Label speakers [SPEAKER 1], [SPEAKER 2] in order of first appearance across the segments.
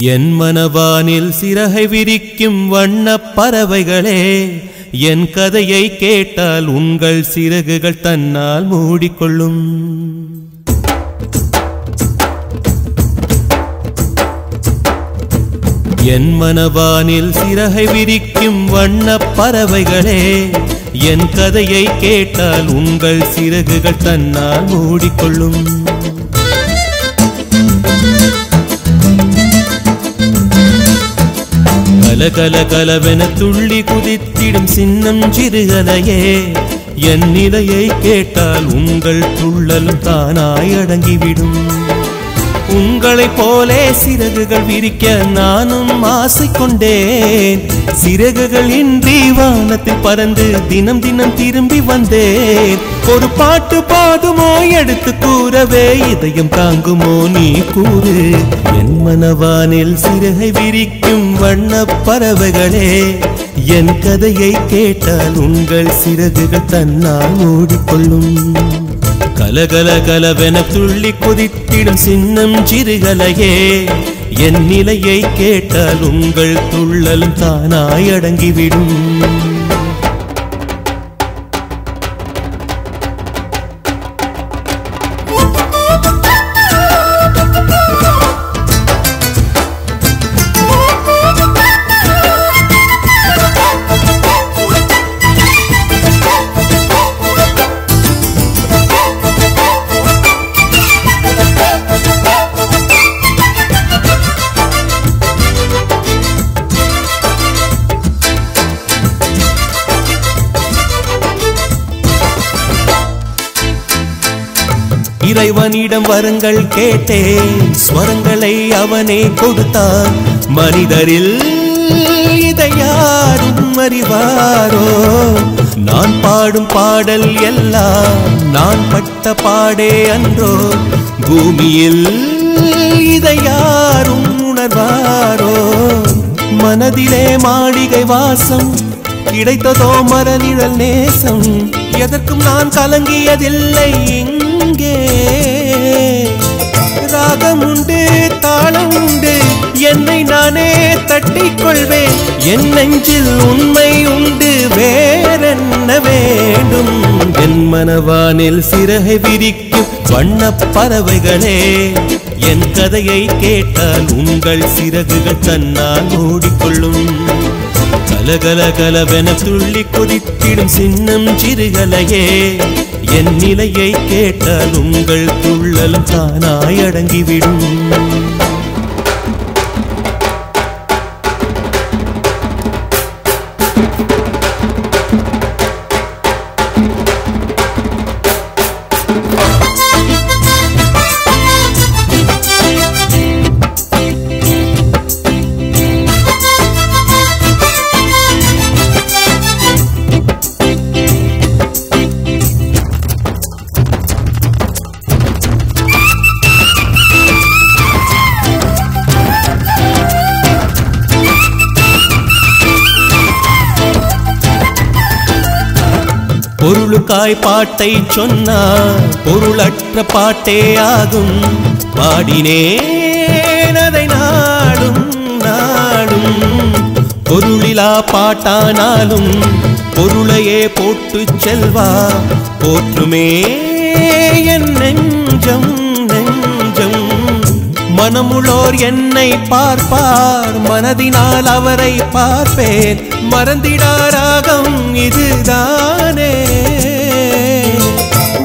[SPEAKER 1] என் மனவானில் சிறகை விரிக்கும் வண்ண பறவைகளே என் கதையை கேட்டால் உங்கள் சிறகுகள் தன்னால் மூடிக்கொள்ளும். என் மனவானில் சிறகை விரிக்கும் வண்ண பறவைகளே என் கதையை கேட்டால் உங்கள் சிறகுகள் தன்னால் மூடிக்கொள்ளும். கல கலவென துள்ளி குதித்திடும் சின்னம் சிறுகலையே என் நிலையை கேட்டால் உங்கள் துள்ளலும் தானாய் அடங்கிவிடும். உங்களை போலே சிறகுகள் விரிக்க நானும் ஆசை கொண்டேன் சிறகுகள் இன்றி வானத்தில் பறந்து தினம் தினம் திரும்பி வந்தேன். ஒரு பாட்டு பாடுமோ எடுத்து கூறவே இதயம் தாங்குமோ நீ கூறு. என் மனவானில் சிறகை விரிக்கும் வண்ண பறவைகளே என் கதையை கேட்டால் உங்கள் சிறகுகள் தன்னால் ஓடிக்கொள்ளும் கலகல கலவென துள்ளி குதித்திடும் சின்னம் சிறுகலையே என் நிலையை கேட்டால் உங்கள் துள்ளலும் தானாய் அடங்கிவிடும். இறைவனிடம் வரங்கள் கேட்டேன். ஸ்வரங்களை அவனே கொடுத்தான். மனிதரில் இதை யாரும் அறிவாரோ? நான் பாடும் பாடல் எல்லாம் நான் பட்ட பாடே அன்றோ? பூமியில் இதை யாரும் உணர்வாரோ? மனதிலே மாளிகை வாசம் கிடைத்ததோ மரநிழல் நேசம் எதற்கும் நான் கலங்கியதில்லை. கொள்வேன் என் நெஞ்சில் உண்மை உண்டு வேறென்ன வேண்டும்? என் மனவானில் சிறகை விரிக்கும் வண்ண பறவைகளே என் கதையை கேட்டால் உங்கள் சிறகுகள் தன்னால் ஓடிக்கொள்ளும் கலகல கலவென துள்ளி கொதித்திடும் சின்னம் சிறுகலையே என் நிலையை கேட்டால் உங்கள் துள்ளலும் தானாய் அடங்கிவிடும். பொருளுக்காய் பாட்டை சொன்னார். பொருளற்ற பாட்டே ஆகும். பாடினேன் அதை நாடும் நாடும். பொருளிலா பாட்டானாலும் பொருளையே போட்டு செல்வா. போற்றுமே என் நெஞ்சம் நெஞ்சம். மனமுளோர் என்னை பார்ப்பார். மனதினால் அவரை பார்ப்பேன். மறந்திடாராகம் இதுதானே.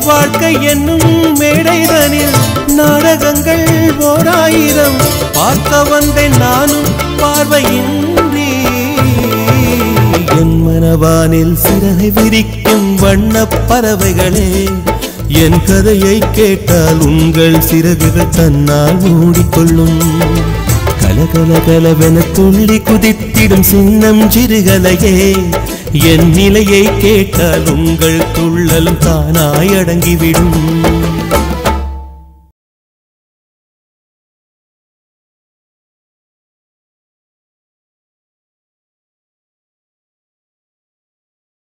[SPEAKER 1] வாழ்க்கை என்னும் மேடைதனில் நாடகங்கள் ஓராயிரம். பார்க்க வந்தேன் நானும் பார்வையின்றி. என் மனவானில் சிறகை விரிக்கும் வண்ணப் பறவைகளே. என் கதையை கேட்டால் உங்கள் சிறகுகள் தன்னால் மூடிக்கொள்ளும். கலகல கலவென துள்ளி குதித்திடும் சின்னம் சிறுகலையே என் நிலையை கேட்டால் உங்கள் துள்ளலும் தானாய் அடங்கிவிடும்.